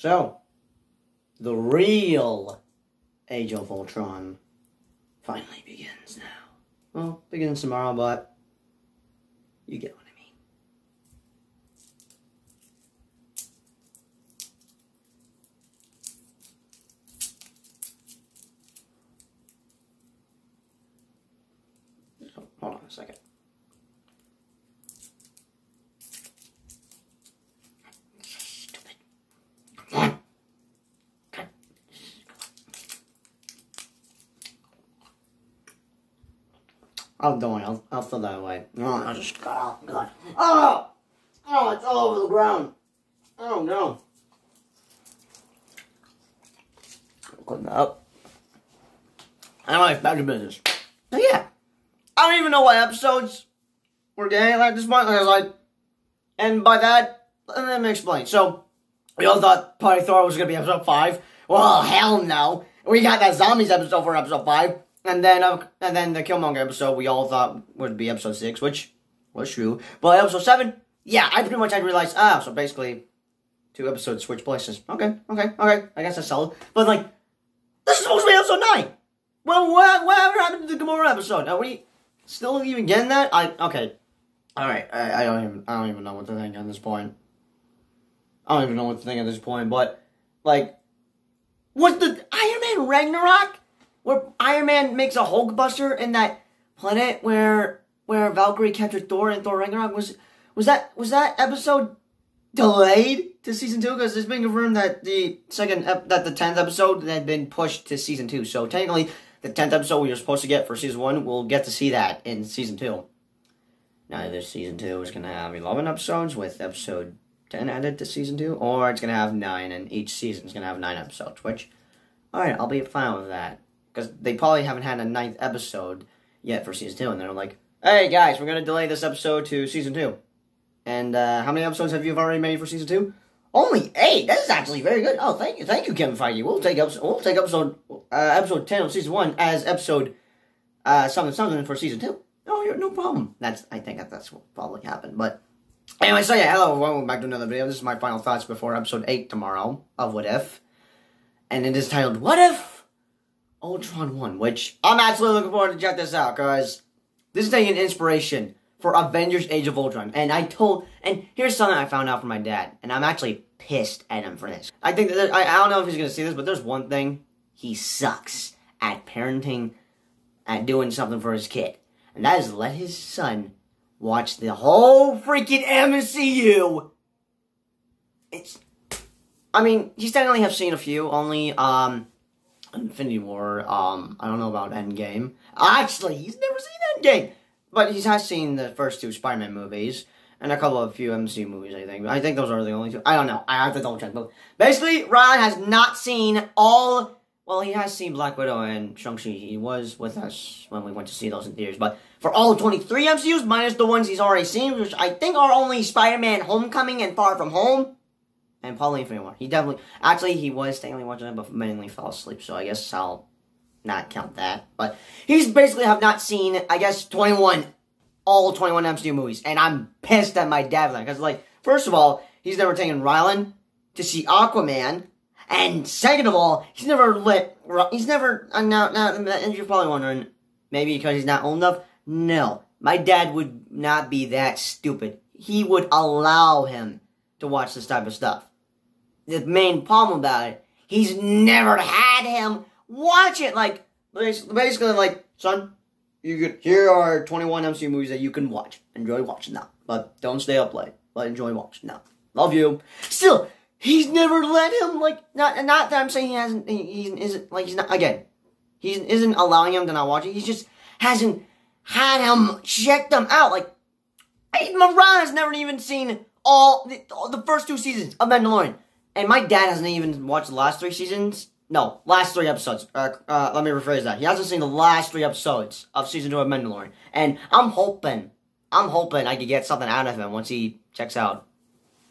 So, the real Age of Ultron finally begins now. Well, begins tomorrow, but you get what I mean. Oh, hold on a second. Oh, don't worry, I'll, I'll throw that away. No, I just got out. God. Oh! Oh, it's all over the ground. Oh, no. Clean that up. Anyways, back to business. So, yeah. I don't even know what episodes we're getting at this point. Was like, and by that, let me explain. So, we all thought Party Thor was going to be episode 5. Well, hell no. We got that Zombies episode for episode 5. And then, uh, and then the Killmonger episode we all thought would be episode 6, which was true. But episode 7, yeah, I pretty much had realized, ah, so basically, two episodes switch places. Okay, okay, okay. I guess that's solid. But, like, this is supposed to be episode 9. Well, what, whatever happened to the Gamora episode? Are we still even getting that? I, okay. Alright, I, I don't even, I don't even know what to think at this point. I don't even know what to think at this point, but, like, was the Iron Man Ragnarok? Where Iron Man makes a Hulkbuster in that planet where where Valkyrie captured Thor and Thor Ragnarok was was that was that episode delayed to season two because it's been confirmed that the second ep- that the tenth episode had been pushed to season two. So technically, the tenth episode we were supposed to get for season one, we'll get to see that in season two. Now, this season two is gonna have eleven episodes with episode ten added to season two, or it's gonna have nine, and each season is gonna have nine episodes. Which, all right, I'll be fine with that because they probably haven't had a ninth episode yet for season two, and they're like, "Hey guys, we're gonna delay this episode to season two. And uh, how many episodes have you already made for season two? Only eight. That is actually very good. Oh, thank you, thank you, Kevin Feige. We'll take we'll take episode, uh, episode ten of season one as episode, uh, something something for season two. Oh, no problem. That's I think that that's what probably happened. But anyway, so yeah, hello, welcome back to another video. This is my final thoughts before episode eight tomorrow of What If, and it is titled What If. Ultron 1, which I'm actually looking forward to check this out, guys. this is taking inspiration for Avengers Age of Ultron. And I told, and here's something I found out from my dad, and I'm actually pissed at him for this. I think that, I, I don't know if he's gonna see this, but there's one thing, he sucks at parenting, at doing something for his kid. And that is let his son watch the whole freaking MCU. It's, I mean, he's technically have seen a few, only, um, Infinity War. Um, I don't know about Endgame. Actually, he's never seen Endgame, but he has seen the first two Spider-Man movies and a couple of few MCU movies. I think. I think those are the only two. I don't know. I have to double check. But basically, Ryan has not seen all. Well, he has seen Black Widow and Shang-Chi. He was with us when we went to see those in theaters. But for all 23 MCUs, minus the ones he's already seen, which I think are only Spider-Man Homecoming and Far From Home, and probably Infinity War. He definitely, actually, he was technically watching it, but mainly fell asleep. So I guess I'll not count that. But he's basically have not seen, I guess, 21, all 21 MCU movies, and I'm pissed at my dad because, like, first of all, he's never taken Ryan to see Aquaman, and second of all, he's never let, he's never, uh, now, now, and you're probably wondering, maybe because he's not old enough. No, my dad would not be that stupid. He would allow him to watch this type of stuff the main problem about it. He's never had him watch it. Like basically, like son, you could. Here are 21 MCU movies that you can watch. Enjoy watching them, but don't stay up late. But enjoy watching them. Love you. Still, he's never let him like not not that I'm saying he hasn't. He, he isn't like he's not again. He isn't allowing him to not watch it. He just hasn't had him check them out. Like Moran has never even seen all the, all the first two seasons of Mandalorian. And my dad hasn't even watched the last three seasons. No, last three episodes. Uh, uh, let me rephrase that. He hasn't seen the last three episodes of season two of Mandalorian. And I'm hoping, I'm hoping I could get something out of him once he checks out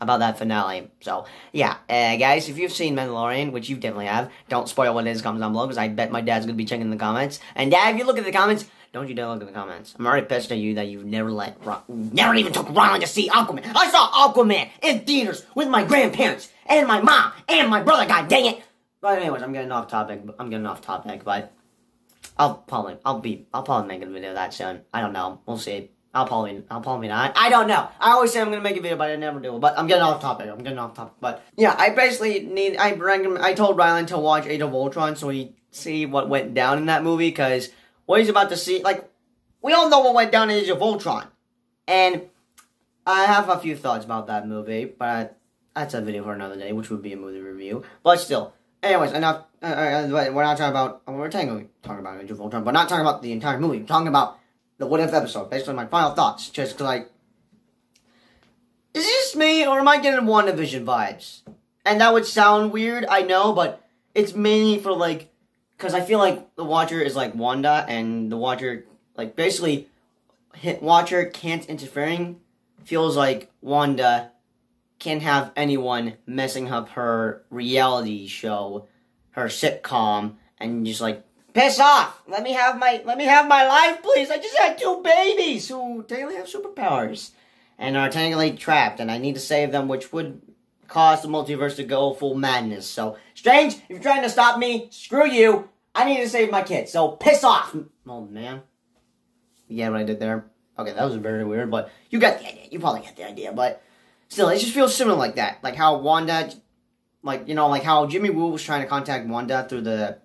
about that finale. So, yeah, uh, guys, if you've seen Mandalorian, which you definitely have, don't spoil what it is, comment down below, because I bet my dad's to be checking the comments. And dad, if you look at the comments, don't you dare look at the comments. I'm already pissed at you that you've never let, never even took Ron to see Aquaman. I saw Aquaman in theaters with my grandparents. And my mom and my brother. God dang it! But anyways, I'm getting off topic. I'm getting off topic, but I'll probably I'll be I'll probably make a video of that soon. I don't know. We'll see. I'll probably I'll probably not. I don't know. I always say I'm gonna make a video, but I never do. But I'm getting off topic. I'm getting off topic. But yeah, I basically need I recommend. I told Ryan to watch Age of Ultron so he see what went down in that movie because what he's about to see, like we all know what went down in Age of Ultron, and I have a few thoughts about that movie, but that's a video for another day, which would be a movie review. But still, anyways, enough. Uh, uh, we're not talking about. We're talking, talking about Age of Ultron, but not talking about the entire movie. We're talking about the what if episode, on my final thoughts. Just cause like, is this me or am I getting WandaVision vibes? And that would sound weird, I know, but it's mainly for like, because I feel like the Watcher is like Wanda, and the Watcher, like basically, hit Watcher can't interfering. Feels like Wanda can't have anyone messing up her reality show, her sitcom, and just like Piss off! Let me have my let me have my life, please. I just had two babies who technically have superpowers and are technically trapped, and I need to save them, which would cause the multiverse to go full madness. So, Strange, if you're trying to stop me, screw you. I need to save my kids. So piss off, oh man. Yeah, what I did there. Okay, that was very weird, but you got the idea. You probably got the idea, but still, it just feels similar like that. Like how Wanda, like you know, like how Jimmy Woo was trying to contact Wanda through the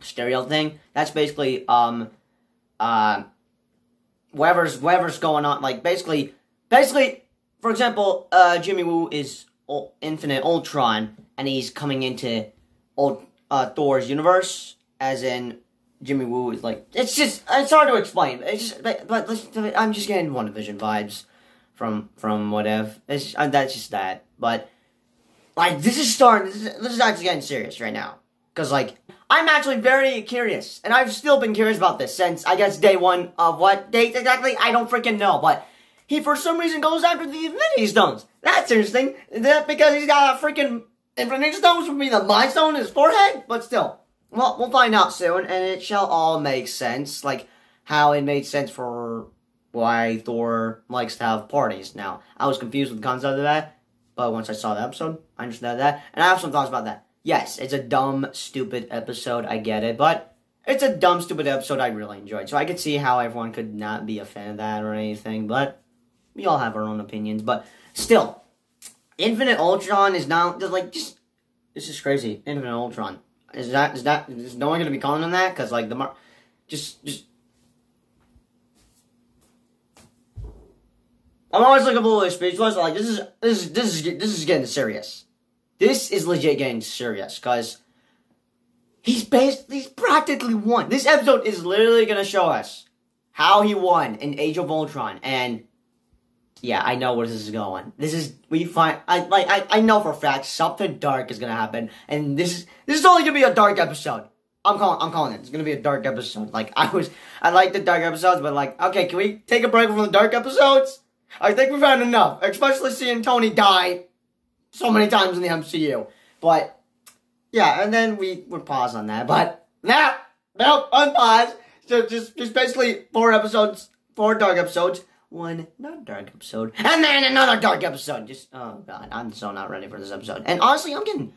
stereo thing. That's basically um uh whatever's whatever's going on. Like basically, basically, for example, uh Jimmy Woo is Infinite Ultron, and he's coming into old uh, Thor's universe, as in Jimmy Woo is like it's just it's hard to explain. It's just but, but I'm just getting One WandaVision vibes from from whatever. It's uh, that's just that. But like this is starting. This is, this is actually getting serious right now because like I'm actually very curious, and I've still been curious about this since I guess day one of what date exactly I don't freaking know, but he for some reason goes after the Infinity Stones. That's interesting. That because he's got a freaking Infinity Stones would be the Mind Stone in his forehead, but still. Well, we'll find out soon, and it shall all make sense, like how it made sense for why Thor likes to have parties. Now, I was confused with the concept of that, but once I saw the episode, I understood that, and I have some thoughts about that yes, it's a dumb, stupid episode. I get it, but it's a dumb, stupid episode I really enjoyed. So I could see how everyone could not be a fan of that or anything, but we all have our own opinions. But still, Infinite Ultron is not just like just. This is crazy. Infinite Ultron is that is that is no one gonna be calling on that? Because like the mar, just just. I'm always looking for a little speechless. Like this is this is this is this is getting serious. This is legit getting serious, because he's based, he's practically won. This episode is literally gonna show us how he won in Age of Ultron, and yeah, I know where this is going. This is we find I like I, I know for a fact something dark is gonna happen, and this is this is only gonna be a dark episode. I'm calling I'm calling it. It's gonna be a dark episode. Like I was I like the dark episodes, but like okay, can we take a break from the dark episodes? I think we've had enough, especially seeing Tony die so many times in the MCU. But yeah, and then we would pause on that. But now, no, unpause. So just just basically four episodes, four dark episodes, one not dark episode, and then another dark episode. Just oh god, I'm so not ready for this episode. And honestly, I'm getting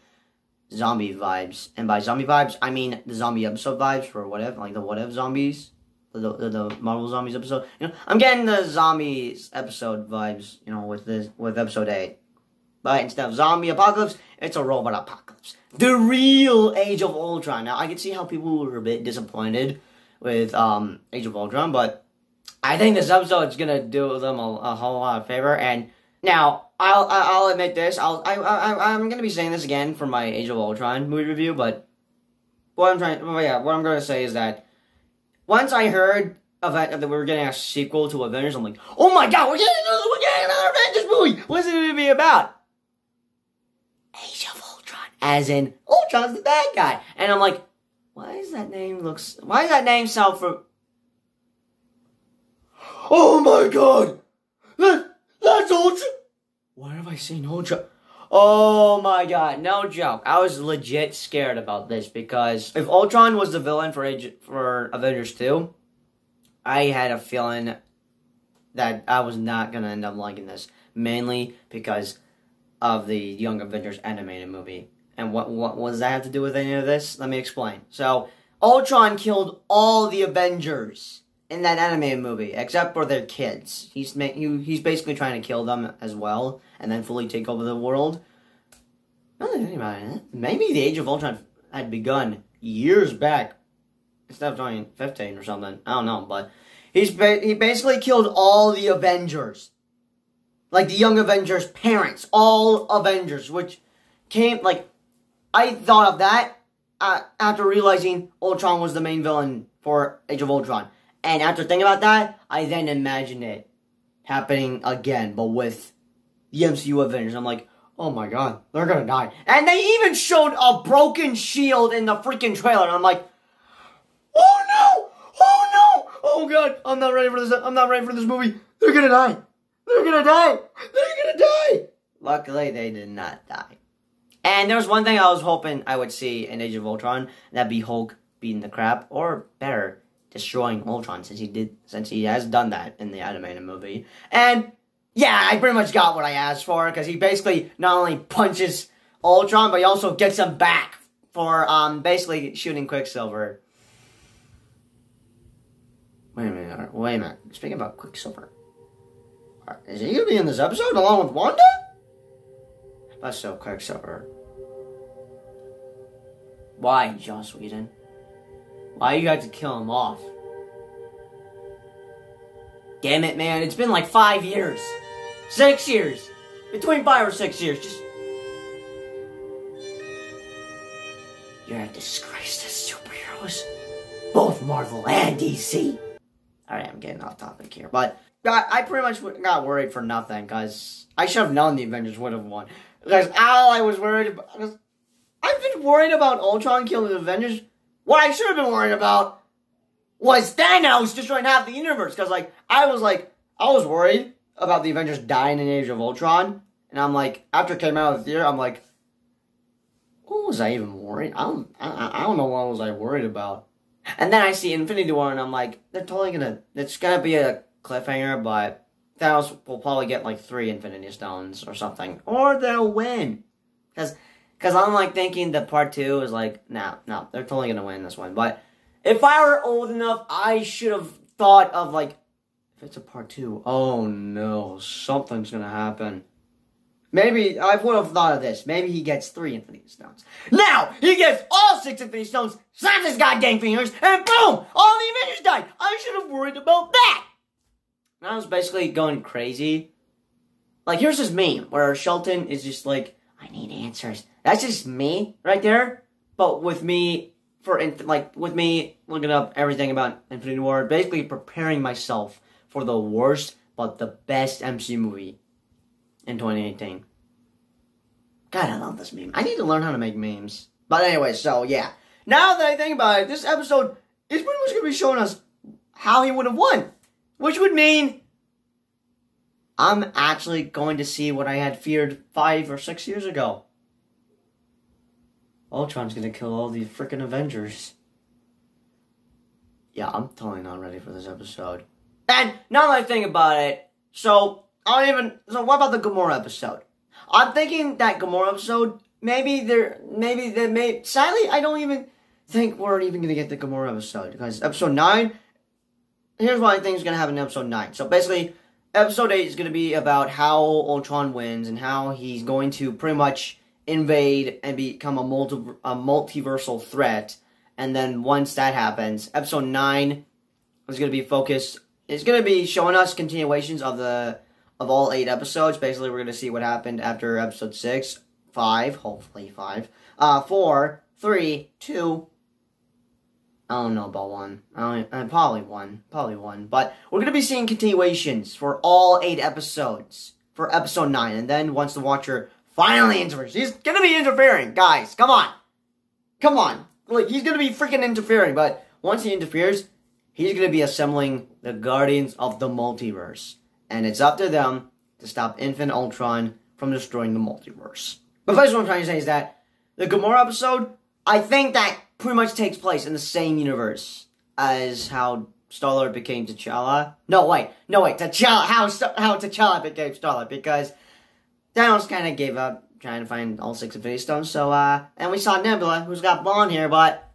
zombie vibes, and by zombie vibes, I mean the zombie episode vibes for whatever, like the what if zombies. The, the, the Marvel Zombies episode, you know, I'm getting the zombies episode vibes, you know, with this with episode eight. But instead of zombie apocalypse, it's a robot apocalypse. The real Age of Ultron. Now, I can see how people were a bit disappointed with um, Age of Ultron, but I think this episode is gonna do them a, a whole lot of favor. And now, I'll I'll admit this. I'll I, I I'm gonna be saying this again for my Age of Ultron movie review, but what I'm trying, well, yeah, what I'm gonna say is that once I heard of that, that we were getting a sequel to Avengers, I'm like, oh my god, we're getting another, we're getting another Avengers movie. What's it gonna be about? Age of Ultron. As in, Ultron's the bad guy. And I'm like, why is that name looks, why is that name sound for... Oh my god! That, that's Ultron! Why have I seen Ultron? Oh my god, no joke. I was legit scared about this because if Ultron was the villain for Age, for Avengers 2, I had a feeling that I was not gonna end up liking this. Mainly because of the Young Avengers animated movie. And what what, what does that have to do with any of this? Let me explain. So Ultron killed all the Avengers in that animated movie, except for their kids. He's he's basically trying to kill them as well, and then fully take over the world. Maybe the Age of Ultron had begun years back instead of 2015 or something. I don't know, but he's ba- he basically killed all the Avengers, like the Young Avengers' parents, all Avengers, which came like I thought of that uh, after realizing Ultron was the main villain for Age of Ultron. And after thinking about that, I then imagined it happening again, but with the MCU Avengers. I'm like, oh my god, they're gonna die. And they even showed a broken shield in the freaking trailer. And I'm like, oh no, oh no, oh god, I'm not ready for this. I'm not ready for this movie. They're gonna die. They're gonna die. They're gonna die. Luckily, they did not die. And there was one thing I was hoping I would see in Age of Ultron, that'd be Hulk beating the crap, or better, destroying Ultron, since he did, since he has done that in the animated movie. And yeah, I pretty much got what I asked for because he basically not only punches Ultron, but he also gets him back for um basically shooting Quicksilver. Wait a minute, wait a minute. Speaking about Quicksilver, is he gonna be in this episode along with Wanda? That's so Quicksilver. Why, Joss Whedon? Why you had to kill him off? Damn it, man. It's been like five years. Six years. Between five or six years. Just. You're a disgrace to superheroes. Both Marvel and DC. Alright, I'm getting off topic here. But I, I pretty much got worried for nothing because I should have known the Avengers would have won. Because all I was worried about. I've been worried about Ultron killing the Avengers. What I should have been worried about was Thanos destroying half the universe. Because, like, I was like, I was worried about the Avengers dying in Age of Ultron. And I'm like, after it came out of the theater, I'm like, what was I even worried? I don't, I, I don't know what I was I worried about. And then I see Infinity War, and I'm like, they're totally gonna, it's gonna be a cliffhanger, but Thanos will probably get like three Infinity Stones or something, or they'll win. Because, because I'm like thinking that part two is like, no, nah, no, they're totally gonna win this one. But if I were old enough, I should have thought of like, if it's a part two, oh no, something's gonna happen. Maybe I would have thought of this. Maybe he gets three Infinity Stones. Now he gets all six Infinity Stones, snaps his goddamn fingers, and boom! All the Avengers died. I should have worried about that. And I was basically going crazy. Like here's this meme where Shelton is just like, I need answers. That's just me right there. But with me for like with me looking up everything about Infinity War, basically preparing myself for the worst but the best MC movie in 2018. God, I love this meme. I need to learn how to make memes. But anyway, so yeah. Now that I think about it, this episode is pretty much going to be showing us how he would have won. Which would mean I'm actually going to see what I had feared five or six years ago. Ultron's to kill all the freaking Avengers. Yeah, I'm totally not ready for this episode. And now that I think about it, so I don't even. So what about the Gamora episode? I'm thinking that Gamora episode. Maybe there. Maybe they may. Sadly, I don't even think we're even gonna get the Gamora episode because episode nine. Here's what I think is gonna happen in episode nine. So basically, episode eight is gonna be about how Ultron wins and how he's going to pretty much invade and become a multi a multiversal threat. And then once that happens, episode nine is gonna be focused. It's gonna be showing us continuations of the of all eight episodes. Basically, we're going to see what happened after episode six, five, hopefully five, uh, four, three, two. I don't know about one. I don't, uh, probably one. Probably one. But we're going to be seeing continuations for all eight episodes for episode nine. And then once the watcher finally interferes, he's to be interfering. Guys, come on. Come on. Like, he's to be freaking interfering. But once he interferes, he's to be assembling the Guardians of the Multiverse and it's up to them to stop Infinite Ultron from destroying the multiverse. But first, what I'm trying to say is that the Gamora episode, I think that pretty much takes place in the same universe as how Star-Lord became T'Challa. No, wait, no, wait, T'Challa, how, how T'Challa became Star-Lord, because Thanos kind of gave up trying to find all six Infinity Stones. So, uh, and we saw Nebula, who's got blonde hair, but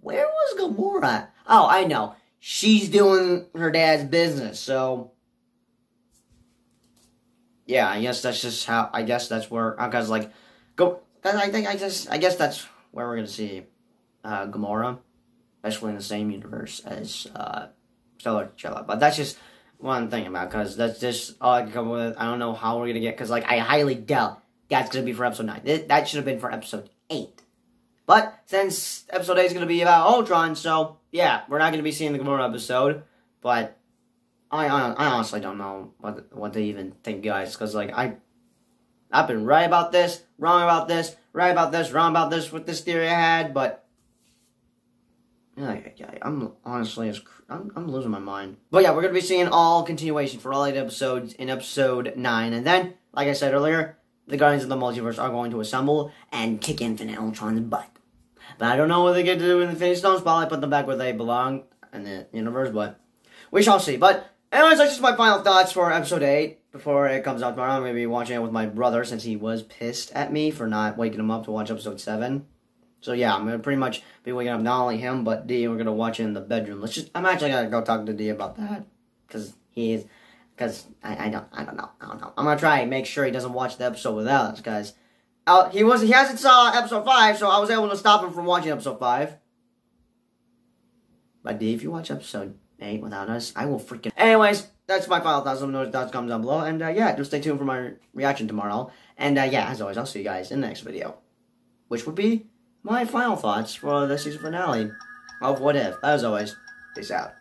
where was Gamora? Oh, I know. She's doing her dad's business, so. Yeah, I guess that's just how. I guess that's where. I Because, like, go. I think I just. I guess that's where we're gonna see uh, Gamora, especially in the same universe as uh, Stellar Chilla. But that's just one thing about because that's just all I can come with. I don't know how we're gonna get because like I highly doubt that's gonna be for episode nine. That should have been for episode eight. But since episode eight is gonna be about Ultron, so yeah, we're not gonna be seeing the Gamora episode. But I I, I honestly don't know what what they even think, guys, because like I I've been right about this, wrong about this, right about this, wrong about this with this theory I had, but yeah, I'm honestly, I'm, I'm losing my mind. But yeah, we're gonna be seeing all continuation for all eight episodes in episode nine, and then, like I said earlier, the Guardians of the Multiverse are going to assemble and kick Infinite Ultron's butt. But I don't know what they get to do with the Infinity Stones. Probably put them back where they belong in the universe, but we shall see. But anyways, that's just my final thoughts for episode eight. Before it comes out tomorrow, I'm gonna be watching it with my brother since he was pissed at me for not waking him up to watch episode seven. So yeah, I'm gonna pretty much be waking up not only him but D. We're gonna watch it in the bedroom. Let's just. I'm actually gonna go talk to D about that because he is. Because I, I don't I don't know I don't know. I'm gonna try and make sure he doesn't watch the episode without us, guys. Uh, he was he hasn't saw episode five, so I was able to stop him from watching episode five. But D, if you watch episode eight without us, I will freaking. Anyways, that's my final thoughts. Let me know what thoughts comment down below, and uh, yeah, just stay tuned for my reaction tomorrow. And uh, yeah, as always, I'll see you guys in the next video, which would be my final thoughts for the season finale of What If. As always, peace out.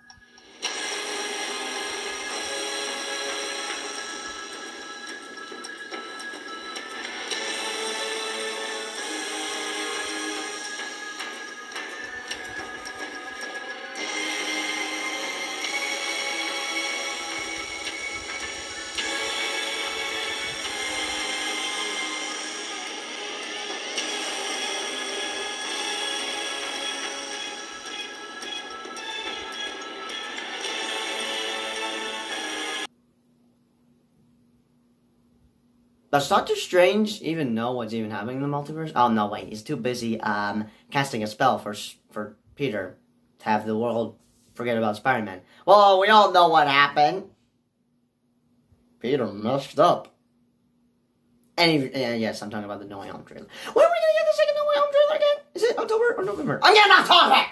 Does Doctor Strange even know what's even happening in the multiverse? Oh no, wait, he's too busy um, casting a spell for for Peter to have the world forget about Spider-Man. Well, we all know what happened. Peter messed up. And uh, yes, I'm talking about the No Way Home trailer. When are we gonna get the second No Way Home trailer again? Is it October or November? I'm getting off!